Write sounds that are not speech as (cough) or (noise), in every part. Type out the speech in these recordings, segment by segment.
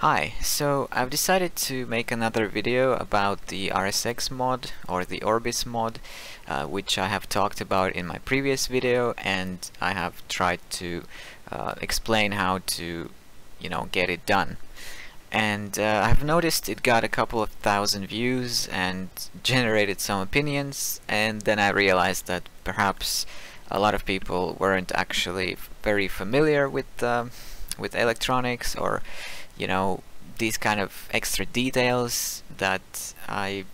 Hi, so I've decided to make another video about the RSX mod or the Orbis mod uh, which I have talked about in my previous video and I have tried to uh, explain how to you know get it done. And uh, I've noticed it got a couple of thousand views and (laughs) generated some opinions and then I realized that perhaps a lot of people weren't actually very familiar with um, with electronics or you know these kind of extra details that I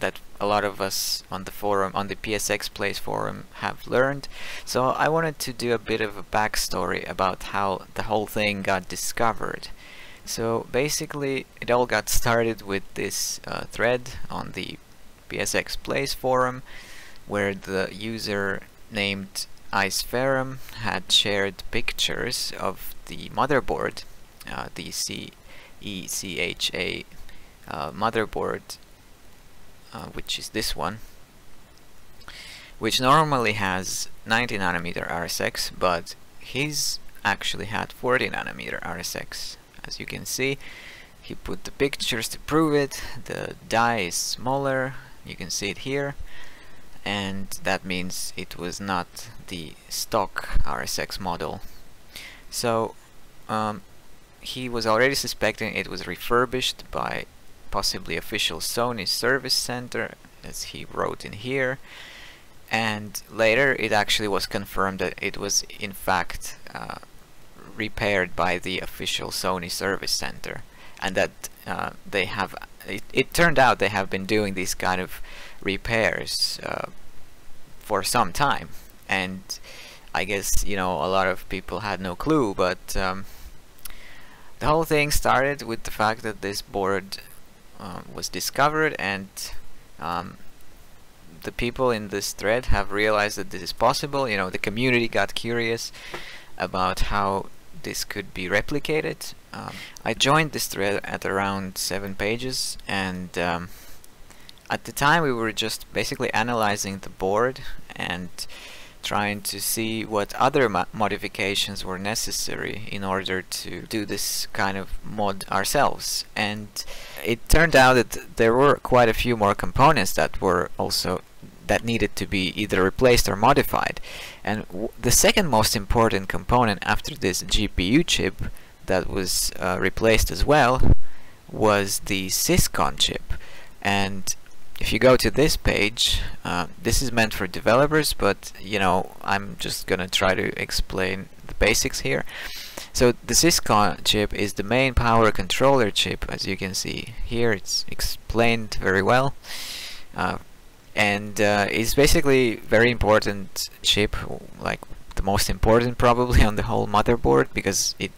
that a lot of us on the forum on the PSX Place forum have learned. So I wanted to do a bit of a backstory about how the whole thing got discovered. So basically it all got started with this uh, thread on the PSX Place forum where the user named Icferrum had shared pictures of the motherboard uh, the CECHA uh, motherboard uh, which is this one which normally has 90 nanometer RSX but his actually had 40 nanometer RSX as you can see he put the pictures to prove it. The die is smaller. You can see it here. And that means it was not the stock RSX model. So um, he was already suspecting it was refurbished by possibly official Sony service center as he wrote in here. And later it actually was confirmed that it was in fact uh, repaired by the official Sony service center and that uh, they have it, it, turned out they have been doing these kind of repairs uh, for some time. And I guess you know a lot of people had no clue but um, the whole thing started with the fact that this board um, was discovered and um, the people in this thread have realized that this is possible. You know, the community got curious about how this could be replicated. Um, I joined this thread at around seven pages and um, at the time we were just basically analyzing the board and trying to see what other mo modifications were necessary in order to do this kind of mod ourselves. And it turned out that there were quite a few more components that were also that needed to be either replaced or modified. And the second most important component after this GPU chip that was uh, replaced as well was the Syscon chip. And if you go to this page, uh, this is meant for developers, but you know, I'm just gonna try to explain the basics here. So the Syscon chip is the main power controller chip, as you can see here. It's explained very well, uh, and uh, it's basically very important chip, like the most important probably (laughs) on the whole motherboard, because it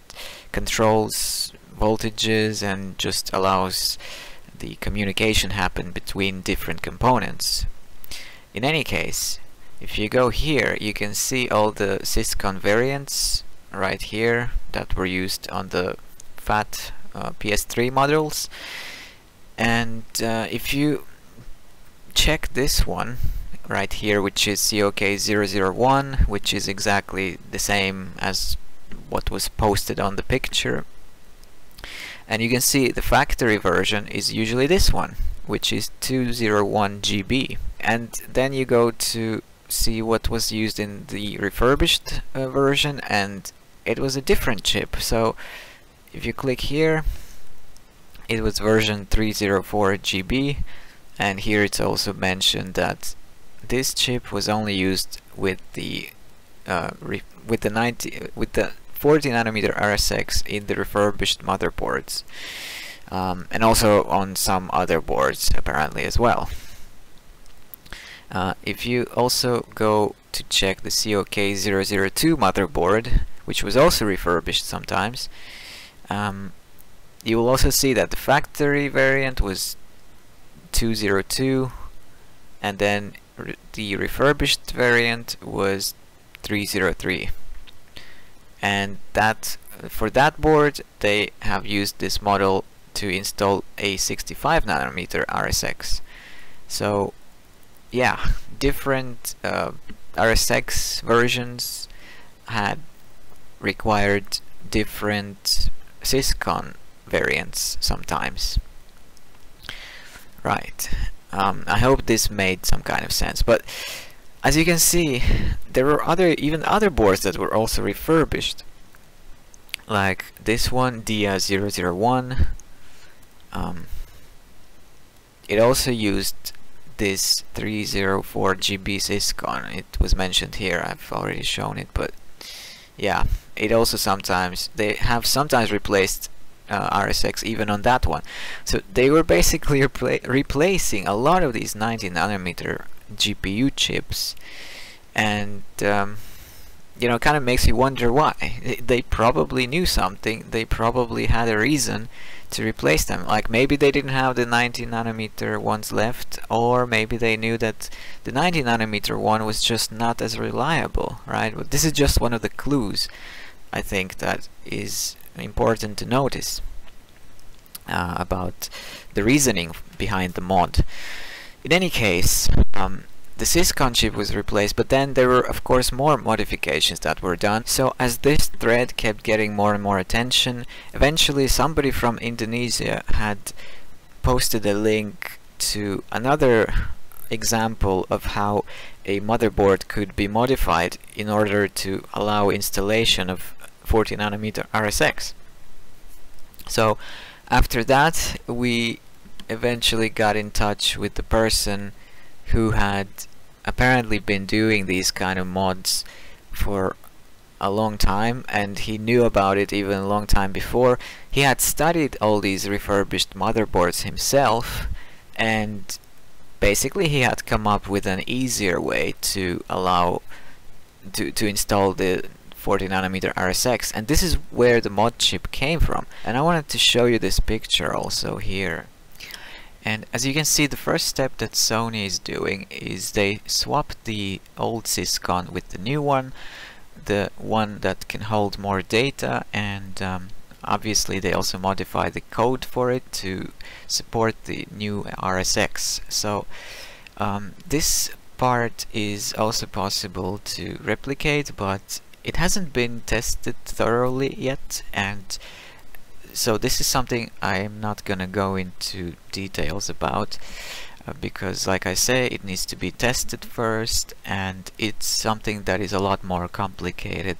controls voltages and just allows the communication happen between different components. In any case, if you go here, you can see all the Syscon variants right here that were used on the FAT uh, PS3 models. And uh, if you check this one right here, which is COK001, which is exactly the same as what was posted on the picture and you can see the factory version is usually this one which is 201 GB and then you go to see what was used in the refurbished uh, version and it was a different chip. So if you click here it was version 304 GB and here it's also mentioned that this chip was only used with the uh, with the 90 with the 40 nanometer RSX in the refurbished motherboards um, and also on some other boards apparently as well. Uh, if you also go to check the COK002 motherboard, which was also refurbished sometimes, um, you will also see that the factory variant was 202 and then re the refurbished variant was 303 and that for that board they have used this model to install a 65 nanometer RSX so yeah different uh, RSX versions had required different Syscon variants sometimes. Right. Um, I hope this made some kind of sense. But as you can see, there were other even other boards that were also refurbished. Like this one, DIA001. Um, it also used this 304 GB Syscon. It was mentioned here. I've already shown it, but yeah, it also sometimes they have sometimes replaced uh, RSX even on that one. So they were basically repla replacing a lot of these 90 nanometer GPU chips, and um, you know, kind of makes you wonder why. They probably knew something. They probably had a reason to replace them. Like maybe they didn't have the 90 nanometer ones left, or maybe they knew that the 90 nanometer one was just not as reliable, right? But this is just one of the clues I think that is important to notice uh, about the reasoning behind the mod. In any case, um, the Syscon chip was replaced, but then there were of course more modifications that were done. So as this thread kept getting more and more attention, eventually somebody from Indonesia had posted a link to another example of how a motherboard could be modified in order to allow installation of 40 nanometer RSX. So after that we eventually got in touch with the person who had apparently been doing these kind of mods for a long time and he knew about it even a long time before. He had studied all these refurbished motherboards himself and basically he had come up with an easier way to allow to, to install the 40 nanometer RSX and this is where the mod chip came from and I wanted to show you this picture also here and as you can see, the first step that Sony is doing is they swap the old Syscon with the new one, the one that can hold more data, and um, obviously they also modify the code for it to support the new RSX. So um, this part is also possible to replicate, but it hasn't been tested thoroughly yet, and so this is something I am not gonna go into details about uh, because like I say it needs to be tested first and it's something that is a lot more complicated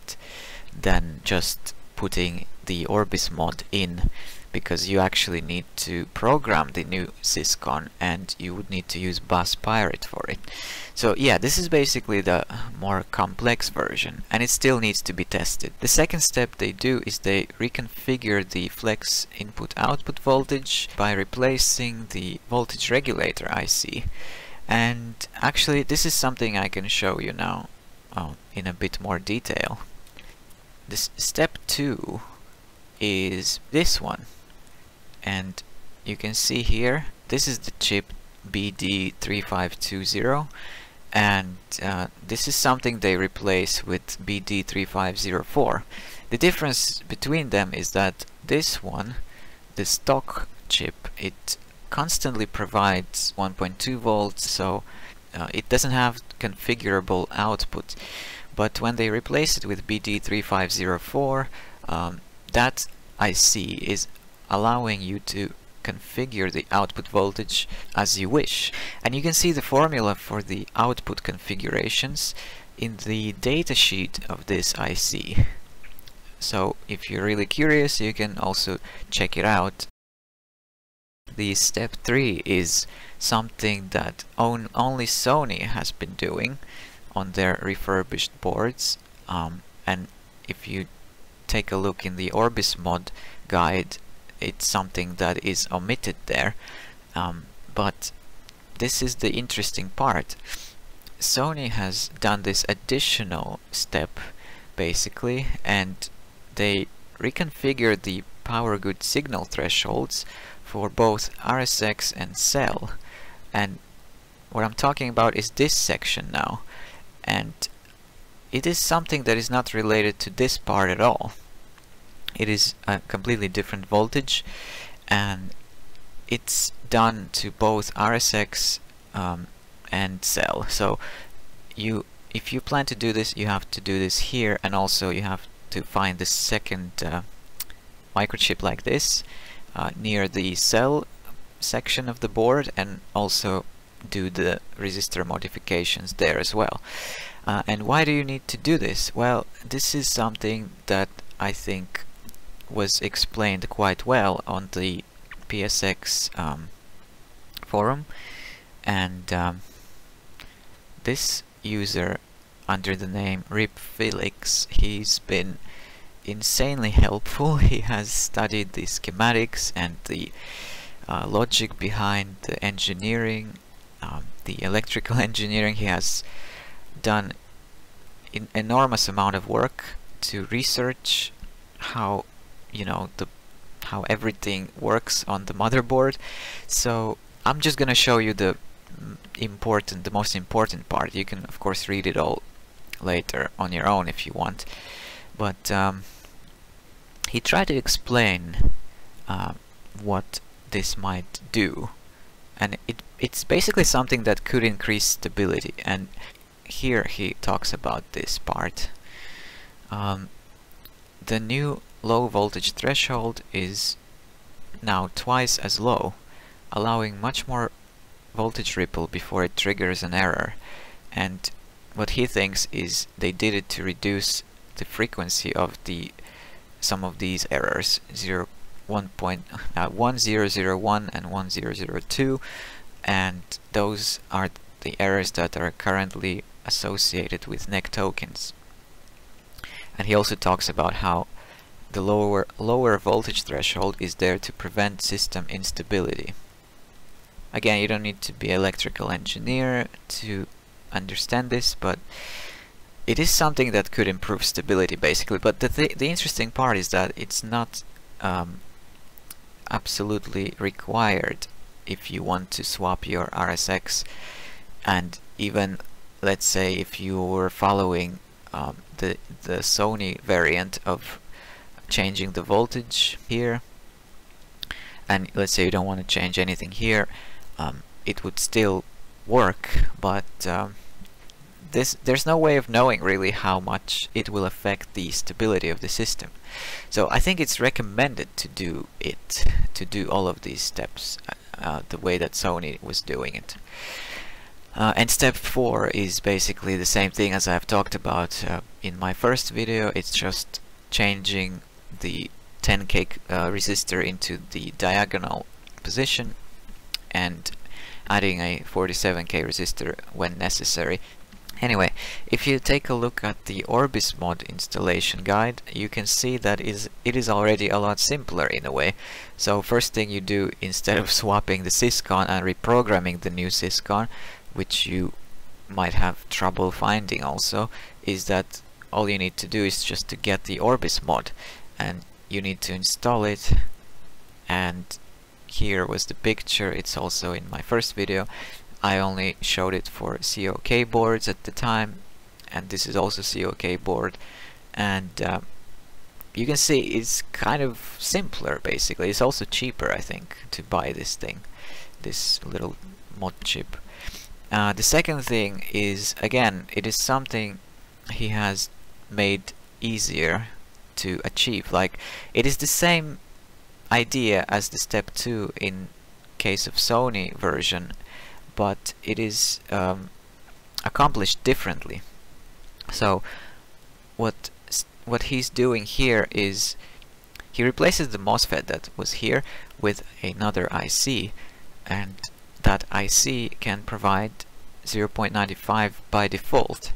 than just putting the Orbis mod in because you actually need to program the new Syscon and you would need to use Bus Pirate for it. So yeah, this is basically the more complex version and it still needs to be tested. The second step they do is they reconfigure the flex input output voltage by replacing the voltage regulator IC. And actually this is something I can show you now in a bit more detail. This step 2 is this one and you can see here this is the chip BD3520 and uh, this is something they replace with BD3504 the difference between them is that this one the stock chip it constantly provides 1.2 volts so uh, it doesn't have configurable output. But when they replace it with BD3504 um, that IC is allowing you to configure the output voltage as you wish. And you can see the formula for the output configurations in the datasheet of this IC. So if you're really curious, you can also check it out. The step 3 is something that on only Sony has been doing on their refurbished boards. Um, and if you take a look in the Orbis mod guide, it's something that is omitted there um, but this is the interesting part. Sony has done this additional step basically and they reconfigured the power good signal thresholds for both RSX and cell. And what I'm talking about is this section now and it is something that is not related to this part at all it is a completely different voltage and it's done to both RSX um, and cell so you if you plan to do this you have to do this here and also you have to find the second uh, microchip like this uh, near the cell section of the board and also do the resistor modifications there as well. Uh, and why do you need to do this? Well, this is something that I think was explained quite well on the PSX um, forum. And um, this user under the name RIP-Felix he's been insanely helpful. (laughs) He has studied the schematics and the uh, logic behind the engineering um, the electrical (laughs) engineering. He has done an enormous amount of work to research how you know the how everything works on the motherboard. So I'm just gonna show you the important the most important part. You can of course read it all later on your own if you want. But um, he tried to explain uh, what this might do. And it it's basically something that could increase stability. And here he talks about this part. Um, the new low voltage threshold is now twice as low, allowing much more voltage ripple before it triggers an error. And what he thinks is they did it to reduce the frequency of the some of these errors 0 1 point, uh, 1001 and 1002 and those are the errors that are currently associated with NEC TOKINs. And he also talks about how the lower, lower voltage threshold is there to prevent system instability. Again, you don't need to be electrical engineer to understand this, but it is something that could improve stability basically. But the, th the interesting part is that it's not um, absolutely required if you want to swap your RSX and even let's say if you were following um, the the Sony variant of changing the voltage here. And let's say you don't want to change anything here um, it would still work but um, this there's no way of knowing really how much it will affect the stability of the system. So I think it's recommended to do it to do all of these steps uh, uh the way that Sony was doing it. Uh, and step 4 is basically the same thing as I've talked about uh, in my first video. It's just changing the 10k uh, resistor into the diagonal position and adding a 47k resistor when necessary. Anyway, if you take a look at the Orbis mod installation guide, you can see that is it is already a lot simpler in a way. So first thing you do, instead of (laughs) swapping the syscon and reprogramming the new syscon, which you might have trouble finding also, is that all you need to do is just to get the Orbis mod and you need to install it. And here was the picture. It's also in my first video. I only showed it for COK boards at the time and this is also COK board. And uh, you can see it's kind of simpler basically. It's also cheaper I think to buy this thing this little mod chip. Uh, the second thing is again it is something he has made easier to achieve. Like, it is the same idea as the step 2 in case of Sony version, but it is um, accomplished differently. So, what what he's doing here is he replaces the MOSFET that was here with another IC, and that IC can provide 0.95 by default.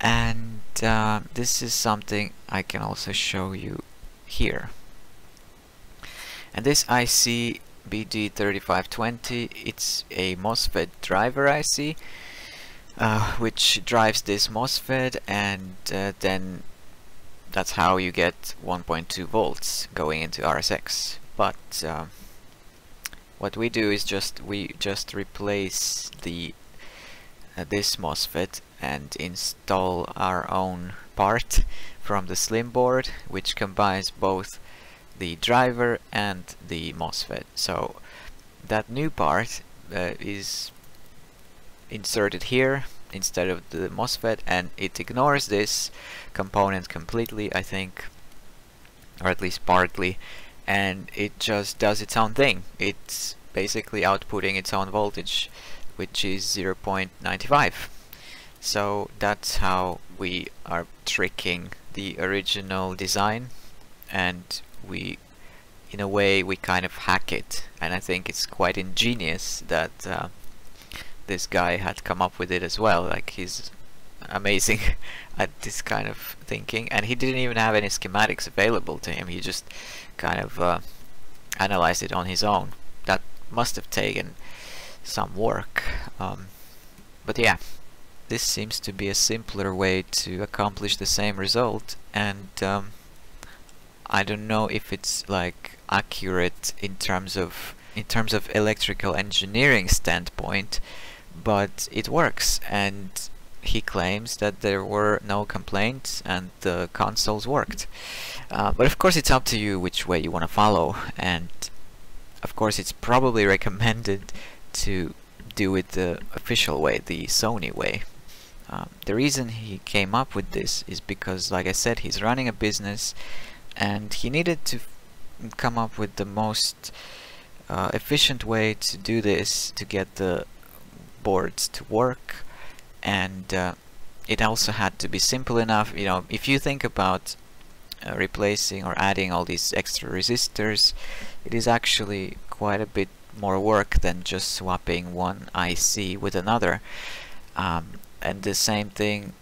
And uh, this is something I can also show you here. And this IC BD3520, it's a MOSFET driver IC, uh, which drives this MOSFET and uh, then that's how you get 1.2 volts going into RSX. But uh, what we do is just we just replace the this MOSFET and install our own part from the slim board which combines both the driver and the MOSFET so that new part uh, is inserted here instead of the MOSFET and it ignores this component completely I think or at least partly and it just does its own thing. It's basically outputting its own voltage, which is 0.95. So that's how we are tricking the original design and we in a way we kind of hack it. And I think it's quite ingenious that uh, this guy had come up with it as well. Like he's amazing (laughs) at this kind of thinking. And he didn't even have any schematics available to him. He just kind of uh, analyzed it on his own. That must have taken some work um, but yeah this seems to be a simpler way to accomplish the same result and um, I don't know if it's like accurate in terms of in terms of electrical engineering standpoint but it works and he claims that there were no complaints and the consoles worked. Uh, but of course it's up to you which way you want to follow and of course it's probably (laughs) recommended to do it the official way the Sony way. Um, the reason he came up with this is because like I said he's running a business and he needed to come up with the most uh, efficient way to do this to get the boards to work. And uh, it also had to be simple enough you know if you think about uh, replacing or adding all these extra resistors it is actually quite a bit more work than just swapping one IC with another. Um, and the same thing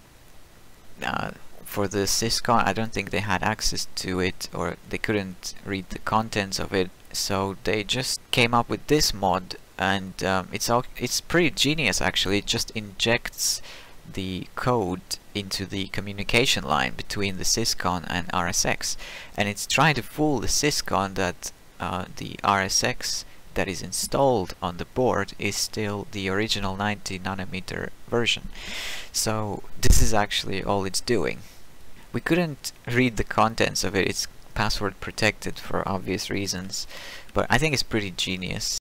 uh, for the Syscon, I don't think they had access to it or they couldn't read the contents of it, so they just came up with this mod and um, it's all it's pretty genius actually. It just injects the code into the communication line between the Syscon and RSX, and it's trying to fool the Syscon that uh, the RSX that is installed on the board is still the original 90 nanometer version. So this is actually all it's doing. We couldn't read the contents of it, it's password protected for obvious reasons, but I think it's pretty genius.